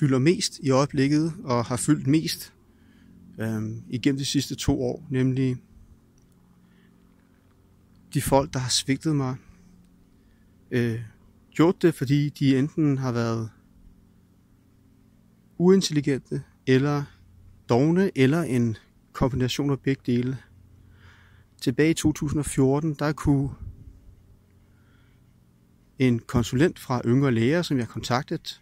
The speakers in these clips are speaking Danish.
fylder mest i øjeblikket og har fyldt mest øh, igennem de sidste to år, nemlig de folk, der har svigtet mig. Øh, gjort det, fordi de enten har været uintelligente, eller dogne, eller en kombination af begge dele. Tilbage i 2014, der kunne en konsulent fra Yngre Læger, som jeg kontaktet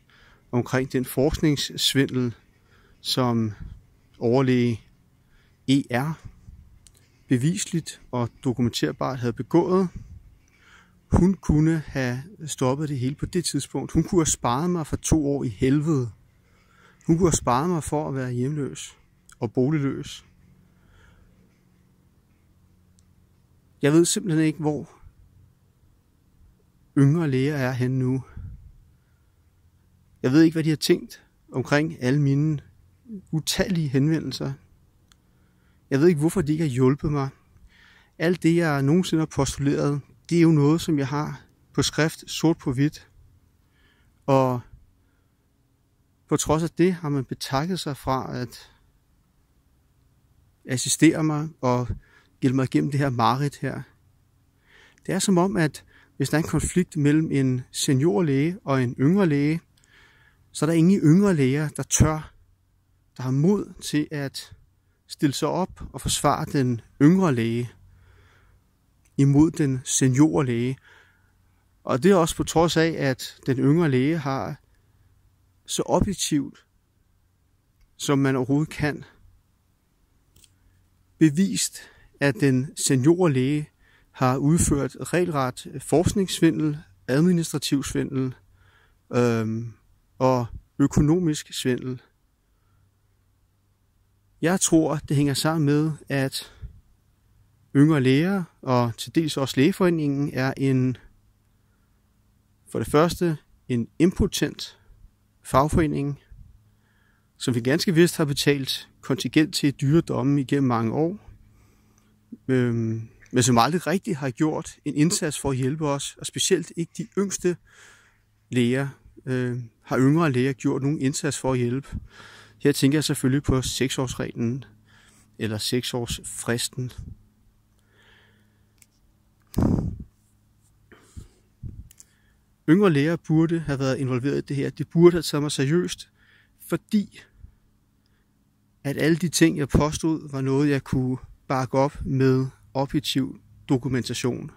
omkring den forskningssvindel, som overlæge ER bevisligt og dokumenterbart havde begået. Hun kunne have stoppet det hele på det tidspunkt. Hun kunne have sparet mig for to år i helvede. Hun kunne have sparet mig for at være hjemløs og boligløs. Jeg ved simpelthen ikke, hvor yngre læger er henne nu. Jeg ved ikke, hvad de har tænkt omkring alle mine utallige henvendelser. Jeg ved ikke, hvorfor de ikke har hjulpet mig. Alt det, jeg nogensinde har postuleret, det er jo noget, som jeg har på skrift, sort på hvidt. Og på trods af det har man betakket sig fra at assistere mig og hjælpe mig igennem det her marit her. Det er som om, at hvis der er en konflikt mellem en seniorlæge og en yngre læge, så er der ingen yngre læger, der tør, der har mod til at stille sig op og forsvare den yngre læge imod den senior læge. Og det er også på trods af, at den yngre læge har så objektivt, som man overhovedet kan, bevist, at den senior læge har udført regelret forskningssvindel, administrativ svindel øhm, og økonomisk svindel. Jeg tror, det hænger sammen med, at yngre læger og til dels også lægeforeningen er en, for det første, en impotent fagforening, som vi ganske vist har betalt kontingent til dyredommen igennem mange år, øhm, men som aldrig rigtig har gjort en indsats for at hjælpe os, og specielt ikke de yngste læger, øh, har yngre læger gjort nogen indsats for at hjælpe. Her tænker jeg selvfølgelig på seksårsreglen, eller seksårsfristen. Yngre læger burde have været involveret i det her. De burde have taget mig seriøst, fordi at alle de ting, jeg påstod, var noget, jeg kunne bakke op med objektiv dokumentation.